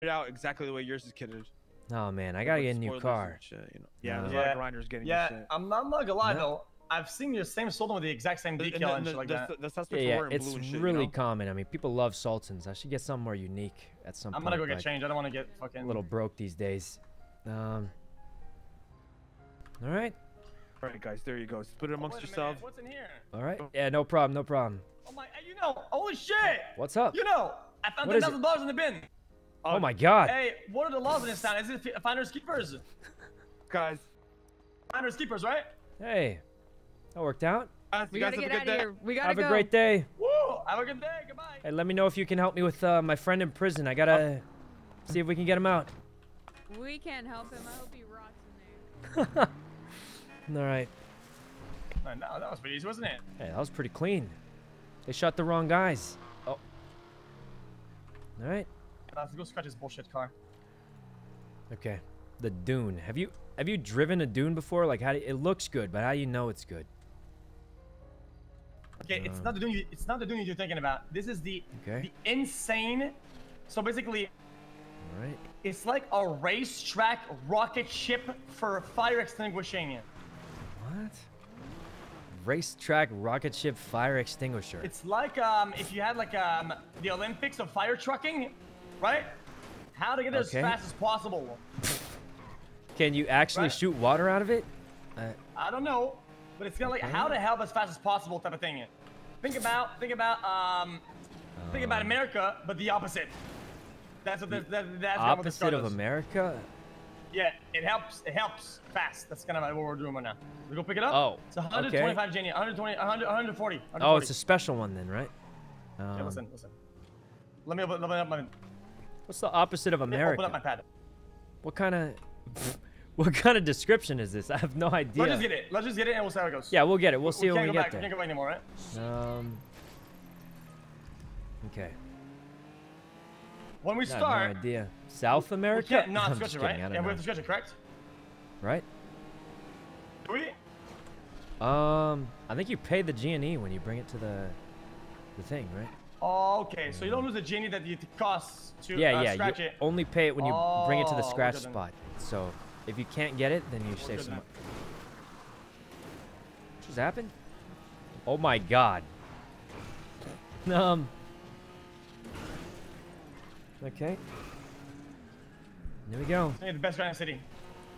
it out exactly the way yours is kitted. Oh man, I gotta get a new car. Shit, you know? Yeah, No. there's a lot Yeah. of grinders getting Yeah, your shit. I'm not, I'm not gonna lie No. though. I've seen your same Sultan with the exact same The- decal and and, the, shit like the, that. the, the Yeah, suspects were yeah, wearing it's and shit. really you know? common. I mean, people love sultans. I should get something more unique at some point. I'm gonna go get but changed. I don't want to get fucking. A little broke these days. Um. All right, All right, guys, there you go. Split it Oh, amongst wait a minute, yourselves. What's in here? all right. Yeah, no problem, no problem. Oh my! You know, holy shit! What's up? You know, I found What ten is it? thousand dollars in the bin. Oh my God. Hey, what are the laws in this town? Is it finders keepers? Guys, Finders keepers, right? Hey, that worked out. guys, We gotta get a out good of day. here. We gotta Have go. a great day. Woo! Have a good day. Goodbye. Hey, let me know if you can help me with uh, my friend in prison. I gotta see if we can get him out. We can't help him. I hope he rots in there. All right. No, that was pretty easy, wasn't it? Hey, that was pretty clean. They shot the wrong guys. Oh. All right. Let's go scratch his bullshit car. Okay. The dune. Have you have you driven a dune before? Like how do it looks good, but how do you know it's good? Okay, it's Um, not the dune. You, it's not the dune you're thinking about. This is the Okay. the insane. So basically, All right. it's like a racetrack rocket ship for fire extinguishing. What? Racetrack rocket ship fire extinguisher. It's like um, if you had like um, the Olympics of fire trucking, right? How to get there Okay. as fast as possible. Can you actually Right. shoot water out of it? Uh, I don't know, but it's kind of like how to help as fast as possible type of thing. Think about, think about, um, think about America, but the opposite. That's what that, that, that's kind of opposite of. America? Yeah, it helps. It helps fast. That's kind of what we're doing right now. We go pick it up. Oh, it's 125 Jenny, 120, 100, 140. 140. Oh, it's a special one then, right? Okay, Um, listen, listen. Let me open, let me up my. What's the opposite of America? open up my pad. What kind of what kind of description is this? I have no idea. Let's just get it. Let's just get it, and we'll see how it goes. Yeah, we'll get it. We'll we, see we when we go get back. We can't go back anymore, right? Um. Okay. When we I have start, no idea. South America? Yeah, not scratch right? kidding, I don't Yeah, we have it, correct? Right? Do we? Um, I think you pay the G and E when you bring it to the the thing, right? Oh, okay. So you don't lose the genie that it costs to Yeah, uh, yeah. scratch You it. only pay it when you bring it to the Oh, scratch spot. So if you can't get it, then you save some. then. mo- What just happened? Oh my god. Um. Okay. There we go. Hey, the best guy in the city.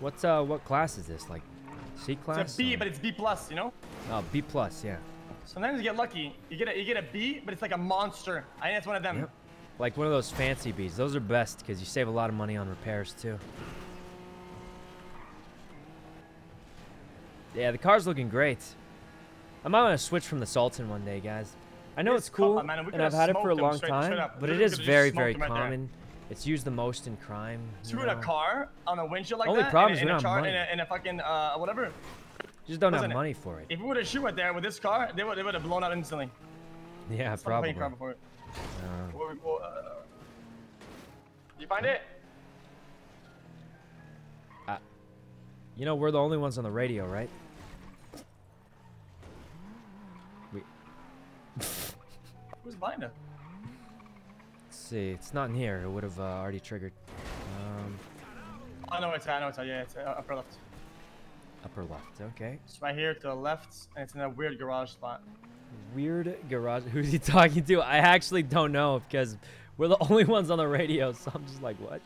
What's uh what class is this? Like C class? It's a B, or- but it's B plus. You know. Oh, B plus, yeah. Sometimes you get lucky. You get a you get a bee, but it's like a monster. I think that's one of them. Yep. Like one of those fancy bees. Those are best because you save a lot of money on repairs too. Yeah, the car's looking great. I might want to switch from the Sultan one day, guys. I know This it's cool, man, and I've had it for a long straight- time, straight but it is Literally is could've just very, very right there. common. It's used the most in crime. Screwing a car on a windshield like Only that. problem in, is in a char- in a, in a fucking uh whatever. Just don't have Listen, money for it. If we would have shoot right there with this car, they would they would have blown out instantly. Yeah, Stop probably. car before. Uh, Well, well, uh, you find it? you know, we're the only ones on the radio, right? We, Who's behind it? let's see. It's not in here. It would have uh, already triggered. Um, I know it's I know it's yeah it's uh, upper left. Upper left. Okay. It's right here to the left, and it's in a weird garage spot. Weird garage. Who's he talking to? I actually don't know because we're the only ones on the radio, so I'm just like, what?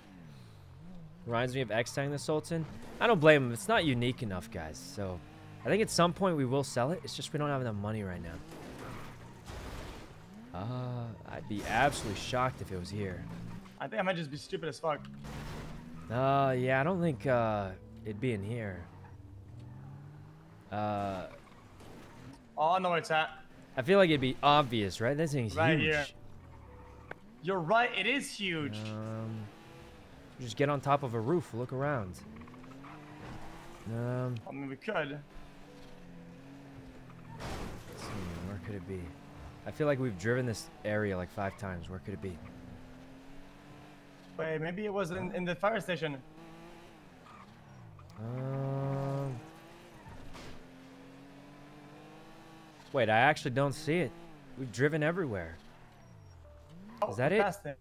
Reminds me of X-Tang the Sultan. I don't blame him. It's not unique enough, guys. So I think at some point we will sell it. It's just we don't have enough money right now. Uh, I'd be absolutely shocked if it was here. I think I might just be stupid as fuck. Uh, yeah, I don't think uh, it'd be in here. Uh, Oh, I know where it's at. I feel like it'd be obvious, right? This thing's Right huge. here. You're right. It is huge. Um, just get on top of a roof, look around. Um, I mean, we could. see, where could it be? I feel like we've driven this area like five times. Where could it be? Wait, maybe it was in, in the fire station. Um, wait, I actually don't see it. We've driven everywhere. Oh, Is that it? passed it?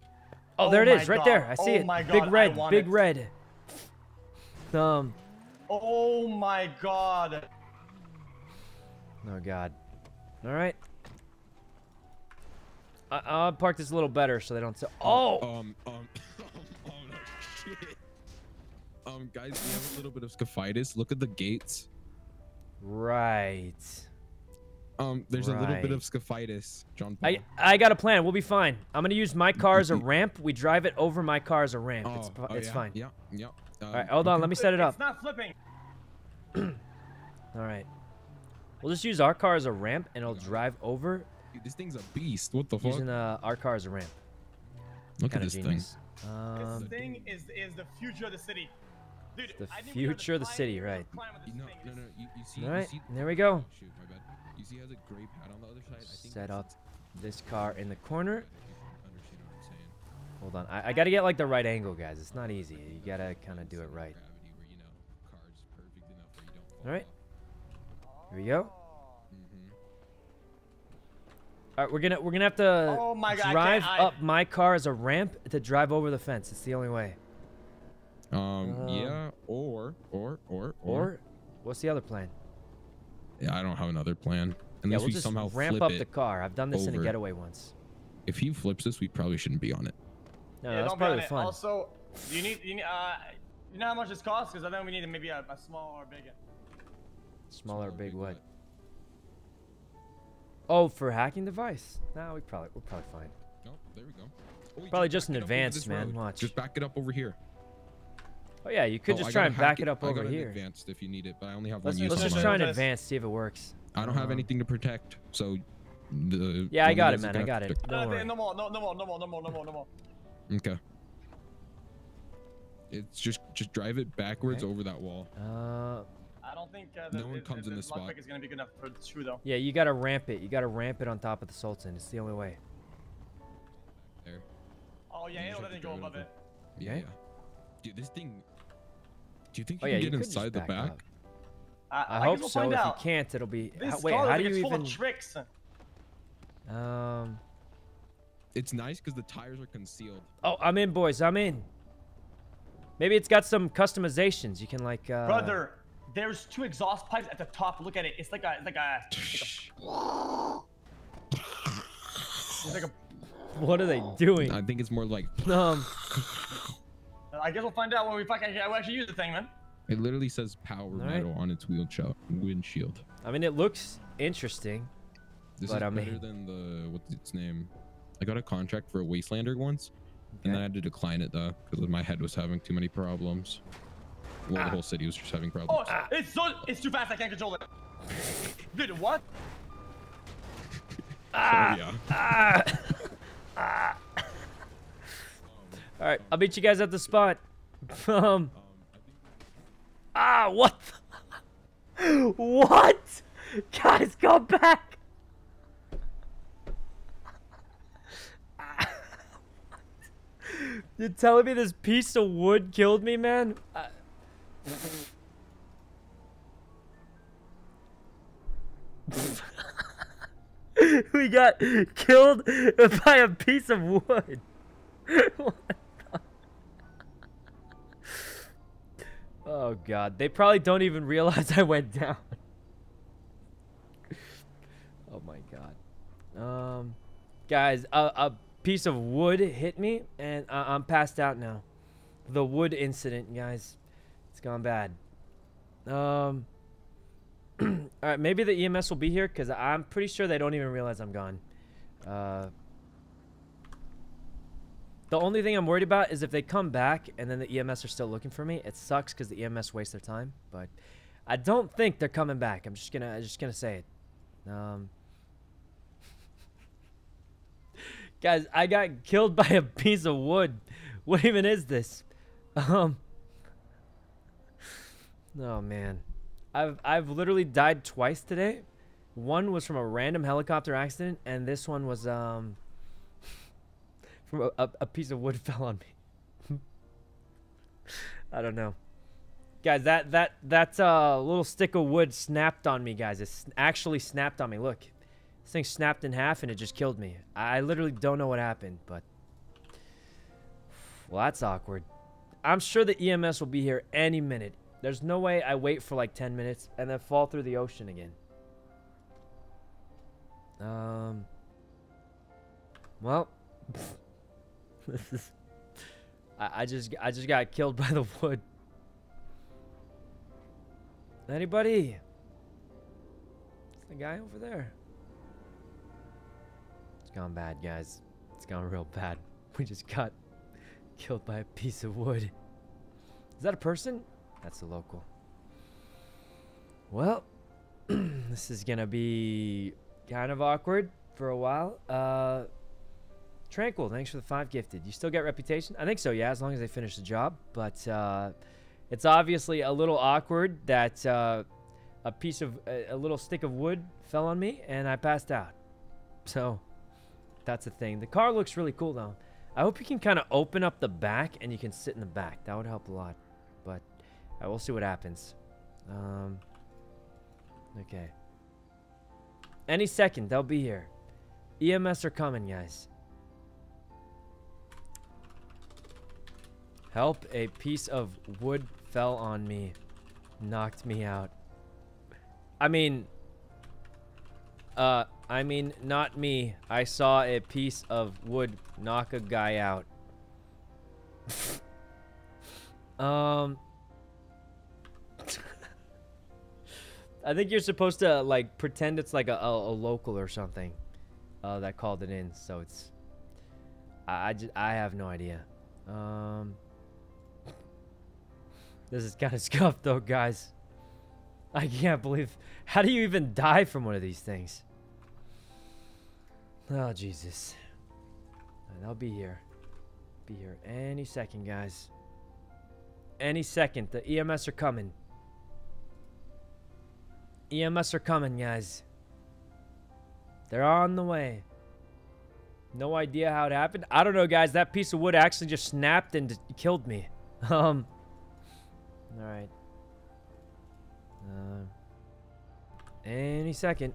Oh, there it Oh is, my right there. I see Oh it. my God, Big red, big it. red. Um. Oh my god. Oh God. All right. I I'll park this a little better so they don't. say. oh. Um, um, oh no, shit. Um, guys, we have a little bit of scaphitis. Look at the gates. Right. Um, there's a little bit of scaphitis, John Paul. I I got a plan. We'll be fine. I'm gonna use my car as a ramp. We drive it over my car as a ramp. it's Oh, fi- oh, it's yeah, fine. Yeah, yeah. Um, All right, hold on. Let me set it up. It's not flipping. All right. We'll just use our car as a ramp, and it'll drive over Dude, this thing's a beast. What the fuck? using uh, our car as a ramp. Look at Kind of this thing. genius. This Um, thing is is the future of the city. Dude, the I think we are future of the city, right. crime with this No, no, no. You, you see? All right, You see, there we go. Shoot, my bad. You see, it has a gray pad on the other side. I think Set up this car in the corner. if you understand what I'm saying. Hold on. I, I got to get like the right angle, guys. It's not easy. You got to kind of do it right. Gravity where, you know, car's perfect enough where you don't fall All right. Here we go. Mhm. All right, we're gonna we're gonna have to Oh my God, drive can't- I- up my car as a ramp to drive over the fence. It's the only way. Um, Um, yeah, or, or, or, or, Or, what's the other plan? Yeah, I don't have another plan. Yeah, Unless we'll we just somehow ramp flip up it. the car. I've done this in a getaway once. If he flips this, we probably shouldn't be on it. No, yeah, that's don't be on probably it. fun. Also, you need you need uh, you know how much this costs? Because I think we need maybe a, a small or big. Smaller, big big what? what? Oh, for hacking device? Nah, we probably we're probably fine. No, there we go. Oh, Probably just just an back it up over advanced, man. road. Watch. Just back it up over here. Oh yeah, you could Oh, just try and back it up I over got here. advanced if you need it, but I only have Let's, one use. let's on just try an This. advanced, see if it works. I don't have anything to protect, so the. Yeah, I got it, man. I got it. to No, no more, no, no more, no more, no more, no more, no more, no more. protect- Okay. It's just just drive it backwards Okay. over that wall. Uh, I don't think uh, the, No one the, comes the, in the this spot. pick is gonna be good enough for the shoe though. yeah, you gotta ramp it. You gotta ramp it on top of the Sultan. It's the only way. There. Oh yeah, You it'll let it go drive it above it. Yeah, Okay. yeah. Dude, this thing. Do you think Oh you yeah, can you get could inside the back back? I, I, I hope we'll so. Find If out. you can't, it'll be. This how- wait, how do you full even? of tricks. Um. It's nice because the tires are concealed. Oh, I'm in, boys. I'm in. Maybe it's got some customizations. You can like. Uh, Brother, there's two exhaust pipes at the top. Look at it. It's like a, it's like a, it's like a. What are they doing? I think it's more like Um. I guess we'll find out when we fucking actually use the thing, man. it literally says power right. metal on its wheel windshield. I mean, it looks interesting. This But is I better mean- than the what's its name? I got a contract for a Wastelander once, and then I had to decline it though because my head was having too many problems. Well, Ah. the whole city was just having problems. Oh, problems. it's so it's too fast. I can't control it. Dude, what? Oh, yeah. Ah, All right, I'll meet you guys at the spot. um. Ah, what? what? Guys, go back. You're telling me this piece of wood killed me, man? We got killed by a piece of wood. Oh god, they probably don't even realize I went down. oh my god. Um, guys, a, a piece of wood hit me, and I- I'm passed out now. The wood incident, guys, it's gone bad. Um, all right, maybe the EMS will be here because I'm pretty sure they don't even realize I'm gone. Uh. The only thing I'm worried about is if they come back and then the EMS are still looking for me. It sucks because the EMS wastes their time, but I don't think they're coming back. I'm just gonna, I'm just gonna say it. Um, guys, I got killed by a piece of wood. What even is this? Um, oh man, I've I've literally died twice today. One was from a random helicopter accident, and this one was um a, a, piece of wood fell on me. I don't know. Guys, that that that uh, little stick of wood snapped on me, guys. It actually snapped on me. Look, this thing snapped in half and it just killed me. I, I literally don't know what happened, but Well, that's awkward. I'm sure the EMS will be here any minute. There's no way I wait for like 10 minutes and then fall through the ocean again. Um. Well, this is. I, I just I just got killed by the wood. Anybody? It's the guy over there. It's gone bad, guys. It's gone real bad. We just got killed by a piece of wood. Is that a person? That's a local. Well, this is gonna be kind of awkward for a while. Uh, Tranquil, thanks for the five gifted. You still get reputation? I think so, yeah, as long as they finish the job. But uh, it's obviously a little awkward that uh, a piece of a, a little stick of wood fell on me and I passed out. So that's a thing. The car looks really cool though. I hope you can kind of open up the back and you can sit in the back. That would help a lot. But I will see what happens. Um, okay. Any second, they'll be here. EMS are coming, guys. Help, a piece of wood fell on me. Knocked me out. I mean... Uh, I mean, not me. I saw a piece of wood knock a guy out. um... I think you're supposed to, like, pretend it's like a, a, a local or something. Uh, that called it in, so it's... I, I, just, I have no idea. Um... This is kind of scuffed though, guys. I can't believe... How do you even die from one of these things? Oh, Jesus. And I'll be here. Be here any second, guys. Any second. The EMS are coming. EMS are coming, guys. They're on the way. No idea how it happened. I don't know, guys. That piece of wood actually just snapped and killed me. Um... Alright. Uh, any second.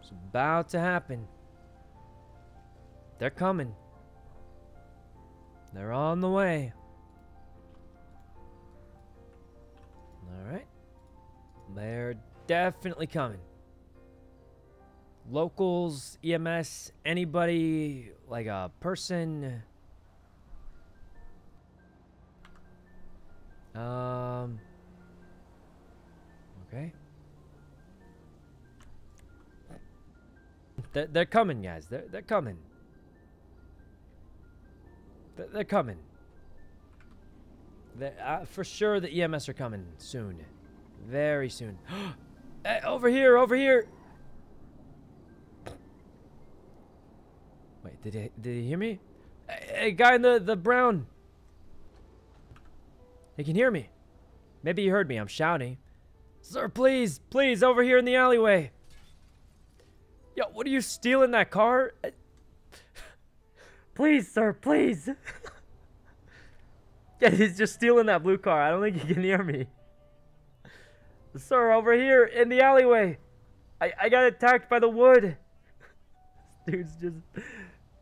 It's about to happen. They're coming. They're on the way. Alright. They're definitely coming. Locals, EMS, anybody, like a person Um. Okay. They're, they're coming, guys. They're, they're coming. They're, they're coming. They're, uh, for sure, the EMS are coming soon. Very soon. hey, over here, over here. Wait, did he, did he hear me? Hey, guy in the, the brown. He can hear me. Maybe he heard me. I'm shouting. Sir, please, please, over here in the alleyway. Yo, what are you stealing that car? please, sir, please. yeah, he's just stealing that blue car. I don't think he can hear me. Sir, over here in the alleyway. I, I got attacked by the wood. dude's just...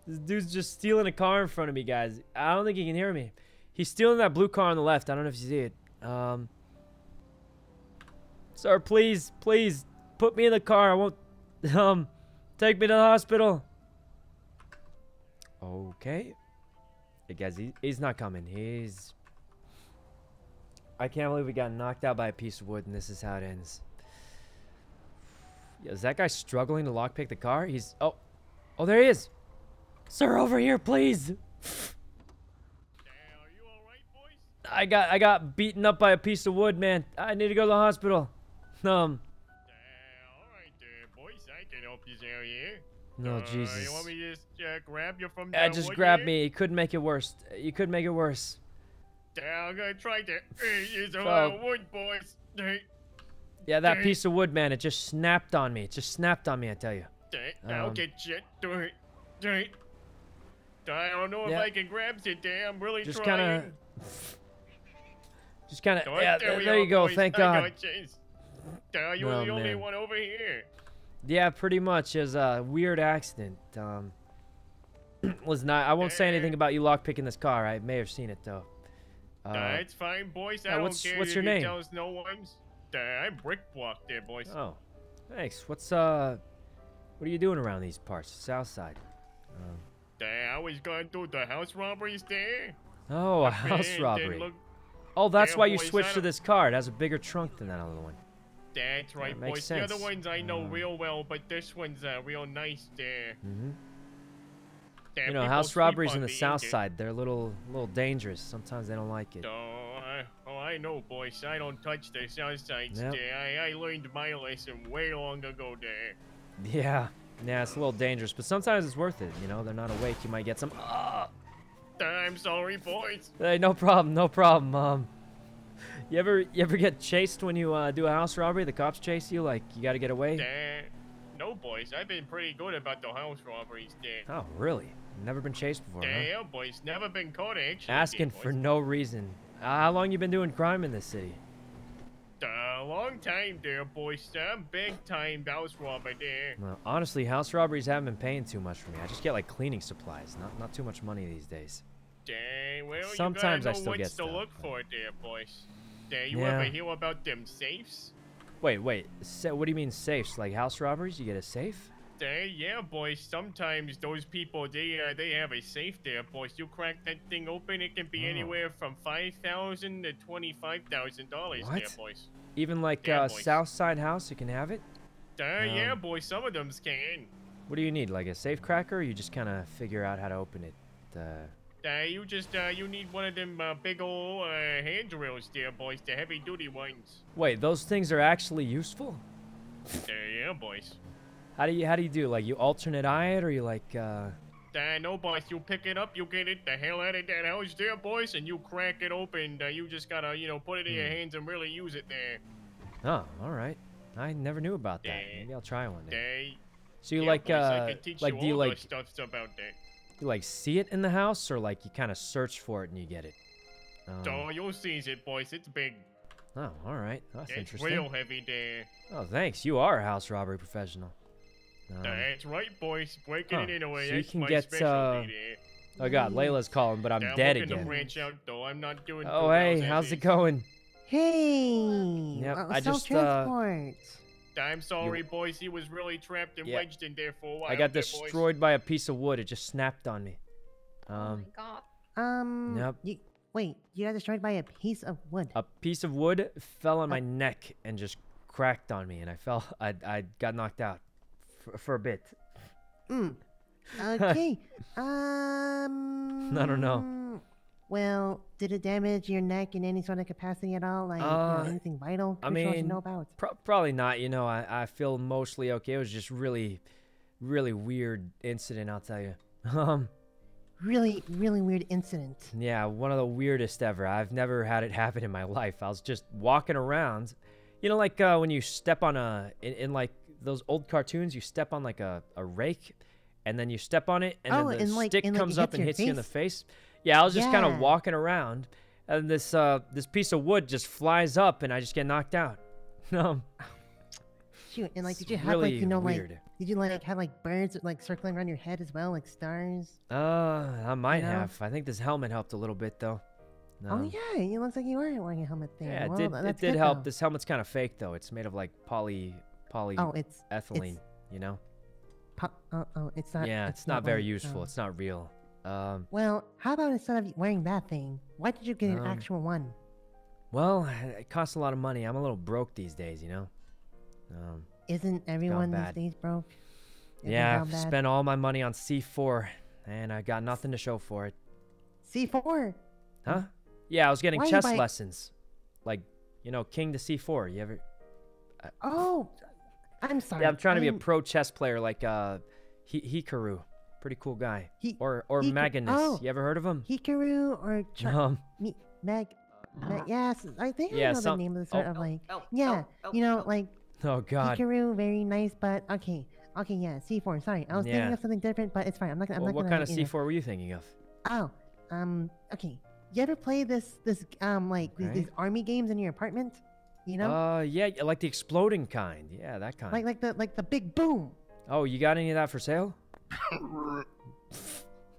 This dude's just stealing a car in front of me, guys. I don't think he can hear me. He's stealing that blue car on the left. I don't know if you see it. Um, sir, please, please, put me in the car. I won't, um, take me to the hospital. Okay. Hey, guys, he, he's not coming. He's... I can't believe we got knocked out by a piece of wood, and this is how it ends. Is that guy struggling to lockpick the car? He's... Oh. Oh, there he is. Sir, over here, please. I got I got beaten up by a piece of wood, man. I need to go to the hospital. Um. Uh, all right there, boys. I can help you out here. No, uh, Jesus. You want me to just uh, grab you from Yeah, that just wood grab here? me. You couldn't make it worse. You could make it worse. Yeah, I'm gonna try to. Use a of wood, boys. Yeah, that piece of wood, man. It just snapped on me. It just snapped on me. I tell you. hey, I'll Um, get you. it i don't know Yeah. if I can grab you, damn. I'm really Just trying. kind of. Just kind of. Yeah, there there, you go. boys. Thank God. you. Uh, were Oh, the only man. one over here. Yeah, pretty much. As a weird accident. Um. Listen, I, I won't say anything about you lockpicking this car. I may have seen it though. Uh, That's fine, boys. I yeah, don't what's- care what's your you name? tells no ones. Uh, I'm Brick Block there, boys. oh, thanks. What's uh, what are you doing around these parts? South side. Um, Uh, I was going through the house robberies there. oh, a house robbery. look- Oh, that's Yeah, why you boys, switched to this car. It has a bigger trunk than that other one. That's right, makes boys. The other sense. ones I know Uh, real well, but this one's uh, real nice there. hmm You know, house robberies in the south side, they're a little, little dangerous. Sometimes they don't like it. Oh, I, oh, I know, boys. I don't touch the south side Yep. there. I, I learned my lesson way long ago there. Yeah, yeah, it's a little dangerous, but sometimes it's worth it. You know, they're not awake. You might get some. Ah! I'm sorry, boys. Hey, no problem, no problem. Um, you ever, you ever get chased when you uh, do a house robbery? The cops chase you, like you got to get away. Uh, no, boys. I've been pretty good about the house robberies. Oh, really? Never been chased before, huh? Yeah, boys. Never been caught, actually. Asking for no reason. Uh, how long you been doing crime in this city? A long time there, boys. I'm big time house robber there. Well, honestly, house robberies haven't been paying too much for me. I just get like cleaning supplies, not not too much money these days. Dang, well, Sometimes you I gotta know still what's get to look but- for there, boys. Dang, you Yeah. ever hear about them safes? Wait, wait. Sa- what do you mean safes? Like house robberies? You get a safe? Dang, yeah, boys. Sometimes those people, they uh, they have a safe there, boys. You crack that thing open, it can be Oh. anywhere from five thousand to twenty-five thousand dollars there, boys. Even like Yeah, uh. South Side House, you can have it. Dang, yeah, boy. Some of them can. What do you need? Like a safe cracker? Or you just kind of figure out how to open it. Uh, Uh, you just uh, you need one of them uh, big ol' uh, hand drills there, boys. The heavy-duty ones. wait, those things are actually useful? Uh, yeah, boys. How do you how do you do? Like you alternate eye it, or you like? Uh, no, boys, you pick it up, you get it the hell out of that house there, boys, and you crack it open. Uh, you just gotta, you know, put it in your Hmm. hands and really use it there. Oh, all right. I never knew about that. Maybe I'll try one day. So you yeah, like boys, uh like you do you like the stuffs about that. you like see it in the house, or like you kind of search for it and you get it? Um, Oh, you'll see it, boys. It's big. oh, all right. That's It's interesting. real heavy there. Oh, thanks. You are a house robbery professional. Um, That's right, boys. Breaking huh, it anyway. so you That's can my get, specialty uh, oh God, Layla's calling, but I'm Yeah, dead looking to again. out, though. I'm not doing Oh hey, well as how's it is. going? Hey! Yep, uh, I just, uh, self-transport. I'm sorry, boys. He was really trapped and Yeah. wedged in there for a while. I got there, boys. destroyed by a piece of wood. It just snapped on me. oh Um, my god. Um. Yep. You, wait, you got destroyed by a piece of wood. a piece of wood fell on my neck and just cracked on me, and I fell. I I got knocked out for, for a bit. Mm. Okay. um. I don't know. Well, did it damage your neck in any sort of capacity at all? Like you know, Uh, anything vital? I mean, know about? Pro- probably not. You know, I, I feel mostly okay. It was just really, really weird incident. I'll tell you. Um, Really, really weird incident. yeah, one of the weirdest ever. I've never had it happen in my life. I was just walking around, you know, like uh, when you step on a in, in like those old cartoons, you step on like a, a rake, and then you step on it, and Oh, then the and, like- stick and, like, comes up and hits you in the face? face. Yeah, I was just kind of walking around, and this uh this piece of wood just flies up, and I just get knocked out. Um, Shoot, and like, It's did you have really like you know weird. like did you like have like birds like circling around your head as well, like stars? Uh, I might know? have. I think this helmet helped a little bit though. oh Um, yeah, it looks like you were wearing a helmet there. Yeah, it well, did. It did help. though. This helmet's kind of fake though. It's made of like poly, polyethylene. Oh, it's ethylene. you know. po- oh, oh, it's not. yeah, it's, not, very like, useful. um, It's not real. Um, Well, how about instead of wearing that thing, why did you get an Um, actual one? well, it costs a lot of money. I'm a little broke these days, you know. Um, Isn't everyone these days broke? Isn't yeah, I've spent all my money on C4, and I got nothing to show for it. C4. Huh? Yeah, I was getting Why chess lessons, like you know, king to C4. You ever? Oh, I'm sorry. Yeah, I'm trying to be a I'm- pro chess player, like uh, Hi- Hikaru. Pretty cool guy. Hi- Or or Hika- Magnus. oh. You ever heard of him? Hikaru or Char- Um, Me- Meg. Meg. Yes, I think I know some- the name of the sort oh. of like. Oh, Yeah, oh, you know, oh. like oh God. Hikaru, very nice, but okay, okay, yeah, C4. Sorry, I was thinking of something different, but it's fine. I'm not. gonna- I'm Well, not what kind of you C4 were you thinking of? Oh, um, okay. You ever play this this um like these, these army games in your apartment? You know, Uh, yeah, like the exploding kind. Yeah, that kind. like like the like the big boom. oh, you got any of that for sale?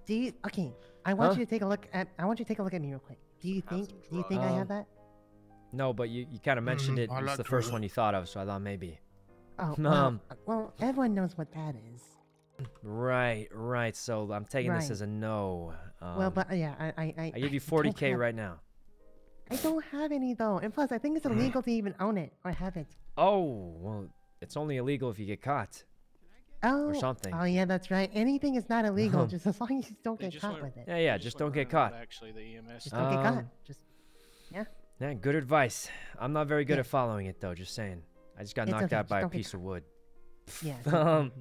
Do you? Okay. I want Huh? you to take a look at. I want you to take a look at me real quick. Do you think? Do you think I Um, have that? No, but you, you kind of mentioned Mm, it. I It's like the to first look. one you thought of, so I thought maybe. Oh, no, well, um, uh, well, everyone knows what that is. Right, right. So I'm taking this as a no. Um, well, but yeah, I, I, I. I give you 40k right now. I don't have any though, and plus, I think it's illegal to even own it or have it. Oh, well, it's only illegal if you get caught. Oh, something. Oh yeah, that's right. Anything is not illegal, Um, just as long as you don't They get caught learned- with it. Yeah, yeah. I Just don't get caught. Actually, the EMS. Just don't get caught. Um, Just Yeah, Yeah, good advice. I'm not very good Yeah. at following it though. Just saying. I just got It's knocked okay, out just by a piece of wood. yeah. Um.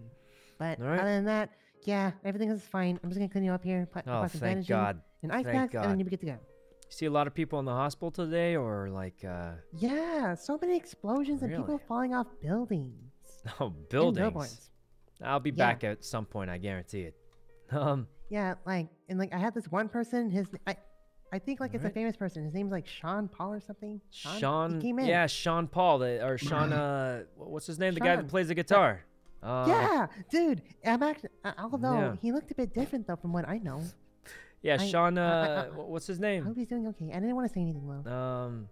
But alright. other than that, yeah, everything is fine. I'm just gonna clean you up here. Put, Oh, put some thank bandaging, God. An ice Thank pack, and then you'll be good to go. See a lot of people in the hospital today, or like, uh, Yeah, so many explosions and people falling off buildings. oh, buildings. I'll be Yeah. back at some point. I guarantee it. Um, Yeah, like and like I had this one person. His I, I think like it's a famous person. His name's like Sean Paul or something. Sean. He came in. Yeah, Sean Paul, the, or Sean. Uh, what's his name? The guy that plays the guitar. Uh, yeah, dude. I'm actually, although Yeah. he looked a bit different though from what I know. Yeah, I- Sean. I- I- Uh, I- what's his name? I hope he's doing okay. I didn't want to say anything though. Um,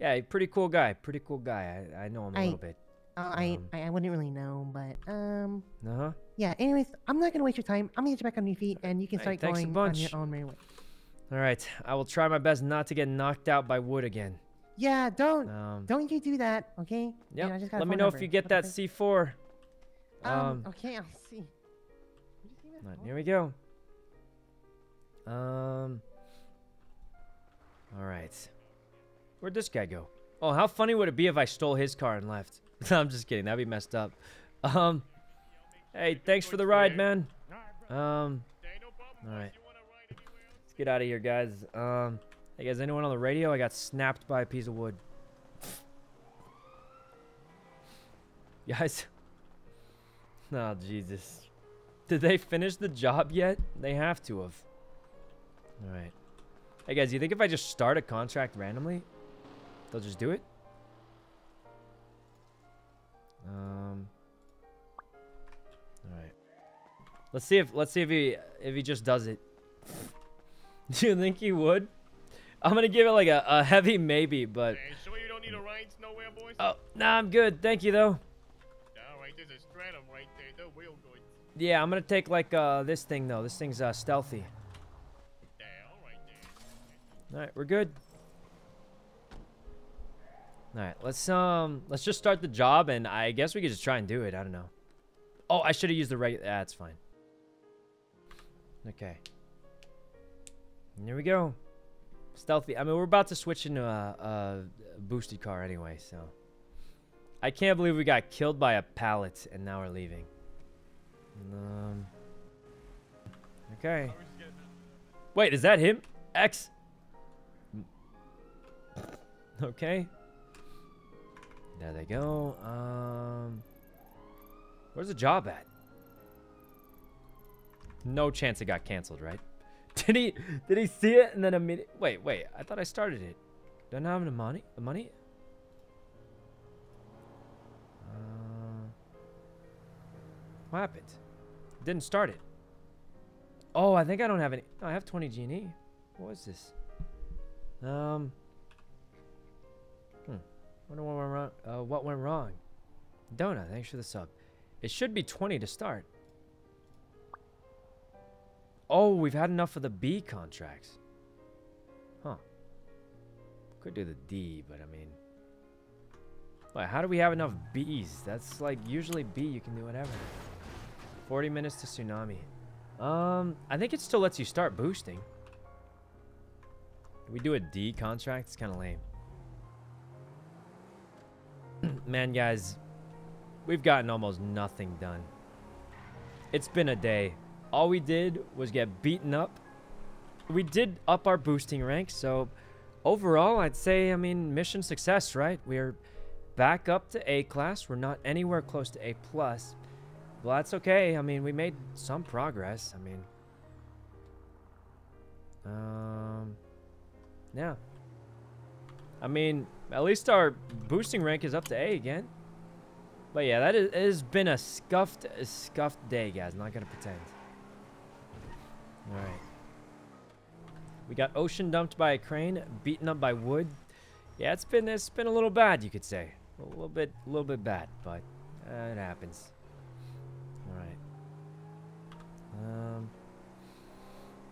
yeah, pretty cool guy. Pretty cool guy. I, I know him a little bit. Uh, I, um, I I wouldn't really know, but um Uh huh. yeah. Anyways, I'm not gonna waste your time. I'm gonna get you back on your feet, and you can Hey, start a going on your own merry way. All right, I will try my best not to get knocked out by wood again. Yeah, don't Um, don't you do that, okay? yep. And I just got a Let me know if you get that C4. Um, Um, okay, I'll see. Did you see that Right, here we go. Um. All right. Where'd this guy go? Oh, how funny would it be if I stole his car and left? I'm just kidding. That'd be messed up. Um. Hey, thanks for the ride, man. Um. All right. Let's get out of here, guys. Um. Hey, guys, anyone on the radio? I got snapped by a piece of wood. Guys. Oh, Jesus. Did they finish the job yet? They have to have. All right. Hey guys, you think if I just start a contract randomly, they'll just do it? Um. All right. Let's see if let's see if he if he just does it. do you think he would? I'm gonna give it like a, a heavy maybe, but Hey, sure you don't need a ride nowhere, boys? oh nah, I'm good. Thank you though. All right, there's a stratum right there. They're real good. Yeah, I'm gonna take like uh this thing though. This thing's uh stealthy. Yeah, all right there. All right, we're good. All right, let's um, let's just start the job, and I guess we could just try and do it. I don't know. Oh, I should have used the regular. That's fine. Okay. And here we go. Stealthy. I mean, we're about to switch into a, a boosted car anyway, so. I can't believe we got killed by a pallet, and now we're leaving. Um. Okay. Wait, is that him? X. Okay. There they go. Um, where's the job at? No chance it got canceled, right? Did he? Did he see it and then immediately? Wait, wait. I thought I started it. Do I not have the money? The money? Uh, what happened? Didn't start it. Oh, I think I don't have any. No, I have 20 G&E. What is this? Um. Wonder what went wrong. Uh, what went wrong? Donut, thanks for the sub. It should be 20 to start. Oh, we've had enough of the B contracts. Huh. Could do the D, but I mean. Wait, how do we have enough Bs? That's like usually B, you can do whatever. 40 minutes to tsunami. Um, I think it still lets you start boosting. We do a D contract? It's kind of lame. Man, guys, we've gotten almost nothing done. It's been a day. All we did was get beaten up. We did up our boosting rank, so overall, I'd say, I mean, mission success, right? We're back up to A class. We're not anywhere close to A plus. Well, that's okay. I mean, we made some progress. I mean, um, yeah. I mean, at least our boosting rank is up to A again. But yeah, that is, has been a scuffed, a scuffed day, guys. Not gonna pretend. All right. We got ocean dumped by a crane, beaten up by wood. Yeah, it's been it's been a little bad, you could say. A little bit, a little bit bad, but uh, it happens. All right. Um.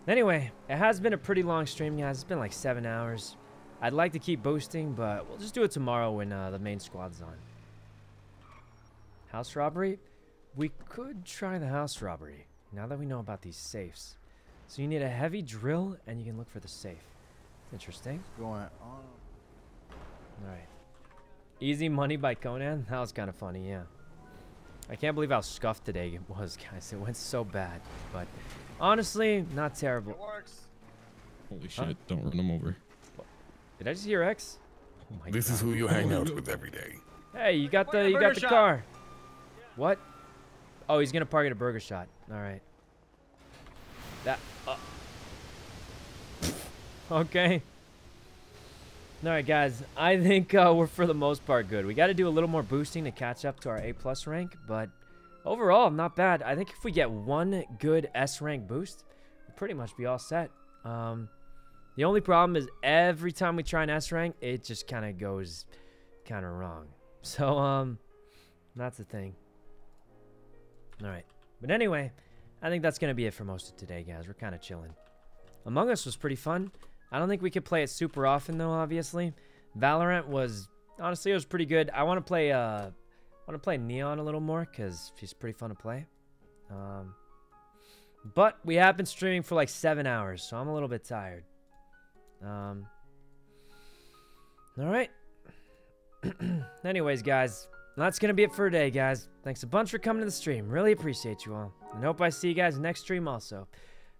Anyway, it has been a pretty long stream, guys. It's been like seven hours. I'd like to keep boosting, but we'll just do it tomorrow when uh, the main squad's on. House robbery? We could try the house robbery, now that we know about these safes. So you need a heavy drill, and you can look for the safe. Interesting. Going on. Alright. Easy Money by Conan? That was kind of funny, yeah. I can't believe how scuffed today it was, guys. It went so bad. But honestly, not terrible. It works. Holy Huh? shit! Don't run him over. Did I just hear X? Oh my This is who you hang out with every day. Hey, you got the you got the shop? car. What? Oh, he's gonna park at a burger shot. All right. That. Uh, okay. All right, guys. I think uh, we're for the most part good. We got to do a little more boosting to catch up to our A plus rank, but overall, not bad. I think if we get one good S rank boost, we'll pretty much be all set. Um, the only problem is every time we try an S rank, it just kind of goes kind of wrong. So, um, that's the thing. All right. But anyway, I think that's going to be it for most of today, guys. We're kind of chilling. Among Us was pretty fun. I don't think we could play it super often, though, obviously. Valorant was, honestly, it was pretty good. I want to play, uh, I want to play Neon a little more because she's pretty fun to play. Um, but we have been streaming for like seven hours, so I'm a little bit tired. Um, all right. Anyways, guys, that's going to be it for today, guys. Thanks a bunch for coming to the stream. Really appreciate you all. And hope I see you guys next stream also.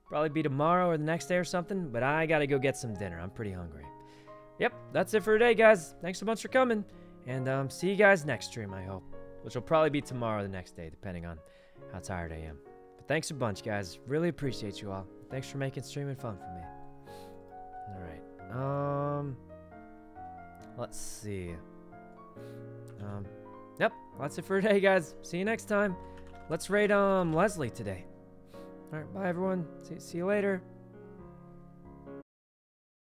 Probably be tomorrow or the next day or something, but I got to go get some dinner. I'm pretty hungry. Yep, that's it for today, guys. Thanks a bunch for coming. And um, see you guys next stream, I hope. Which will probably be tomorrow or the next day, depending on how tired I am. But thanks a bunch, guys. Really appreciate you all. Thanks for making streaming fun for me. Um, let's see. Um, yep, that's it for today, guys. See you next time. Let's raid um Leslie today. All right, bye everyone. See, see you later.